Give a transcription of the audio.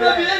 Yeah.